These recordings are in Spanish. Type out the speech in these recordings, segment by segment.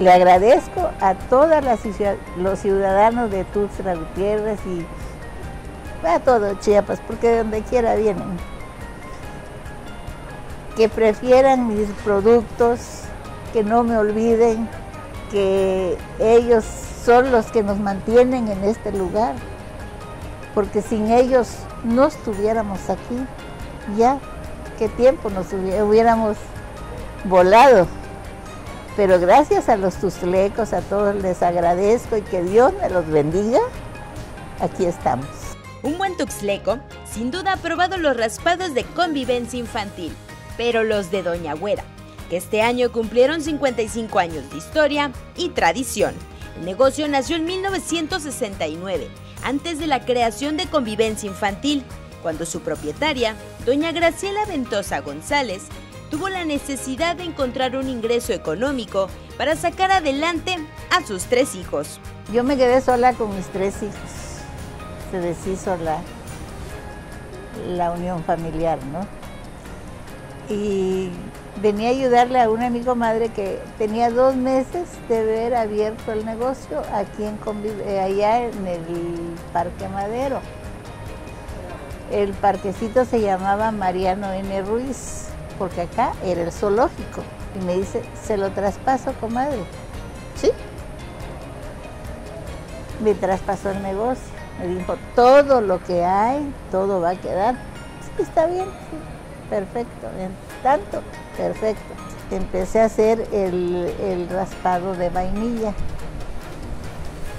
Le agradezco a todos los ciudadanos de Tuxtla Gutiérrez y a todo Chiapas, porque de donde quiera vienen. Que prefieran mis productos, que no me olviden que ellos son los que nos mantienen en este lugar, porque sin ellos no estuviéramos aquí, ya qué tiempo nos hubiéramos volado. Pero gracias a los tuslecos, a todos les agradezco y que Dios me los bendiga. Aquí estamos. Un buen tuxleco sin duda ha probado los raspados de convivencia infantil, pero los de Doña Güera, que este año cumplieron 55 años de historia y tradición. El negocio nació en 1969, antes de la creación de convivencia infantil, cuando su propietaria, doña Graciela Ventosa González, tuvo la necesidad de encontrar un ingreso económico para sacar adelante a sus tres hijos. Yo me quedé sola con mis tres hijos. Se deshizo la, la unión familiar, ¿no? Y venía a ayudarle a un amigo madre que tenía dos meses de haber abierto el negocio aquí en eh, allá en el Parque Madero. El parquecito se llamaba Mariano N. Ruiz, porque acá era el zoológico. Y me dice, se lo traspaso, comadre. ¿Sí? Me traspasó el negocio. Me dijo, todo lo que hay, todo va a quedar. Sí, está bien, sí, perfecto. En tanto, perfecto. Empecé a hacer el, el raspado de vainilla.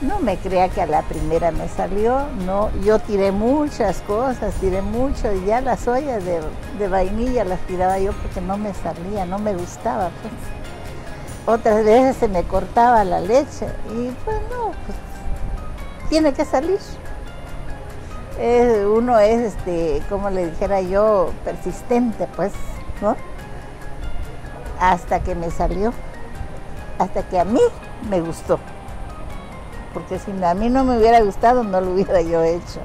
No me crea que a la primera me salió, no, yo tiré muchas cosas, tiré mucho y ya las ollas de, vainilla las tiraba yo porque no me salía, no me gustaba. Pues. Otras veces se me cortaba la leche y pues no, pues tiene que salir. uno es, este, como le dijera yo, persistente, pues, ¿no? Hasta que me salió, hasta que a mí me gustó porque si a mí no me hubiera gustado no lo hubiera yo hecho.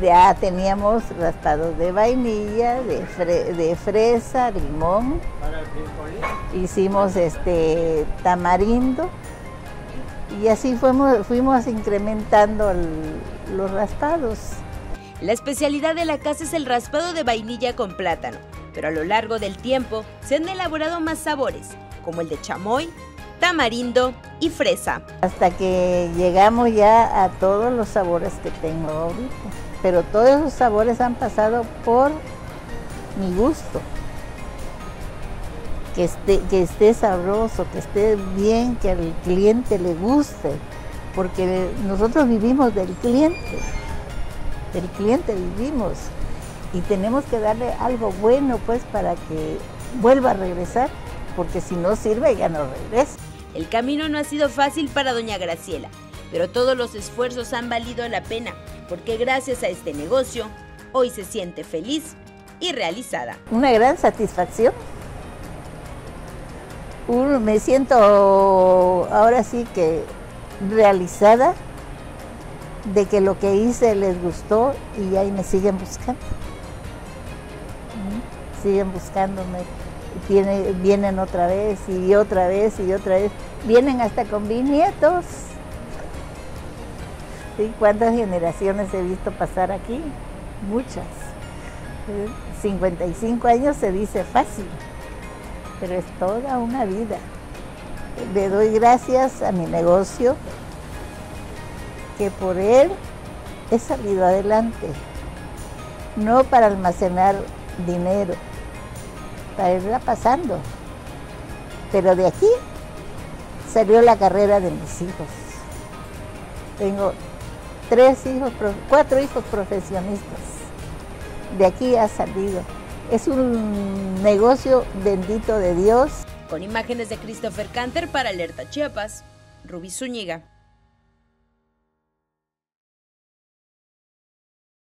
Ya teníamos raspados de vainilla, de, fresa, limón. Hicimos este tamarindo y así fuimos, fuimos incrementando los raspados. La especialidad de la casa es el raspado de vainilla con plátano, pero a lo largo del tiempo se han elaborado más sabores, como el de chamoy, tamarindo y fresa. Hasta que llegamos ya a todos los sabores que tengo ahorita. Pero todos esos sabores han pasado por mi gusto. Que esté, que esté sabroso, que esté bien, que al cliente le guste. Porque nosotros vivimos del cliente. Del cliente vivimos. Y tenemos que darle algo bueno pues para que vuelva a regresar. Porque si no sirve ya no regresa. El camino no ha sido fácil para doña Graciela, pero todos los esfuerzos han valido la pena, porque gracias a este negocio, hoy se siente feliz y realizada. Una gran satisfacción. me siento ahora sí que realizada de que lo que hice les gustó y ahí me siguen buscando. Siguen buscándome vienen otra vez y otra vez y otra vez. Vienen hasta con bisnietos. ¿Sí? ¿Cuántas generaciones he visto pasar aquí? Muchas. 55 años se dice fácil, pero es toda una vida. Le doy gracias a mi negocio, que por él he salido adelante, no para almacenar dinero, para pasando. Pero de aquí salió la carrera de mis hijos. Tengo tres hijos, cuatro hijos profesionistas. De aquí ha salido. Es un negocio bendito de Dios. Con imágenes de Christopher Canter para Alerta Chiapas, Rubí Zúñiga.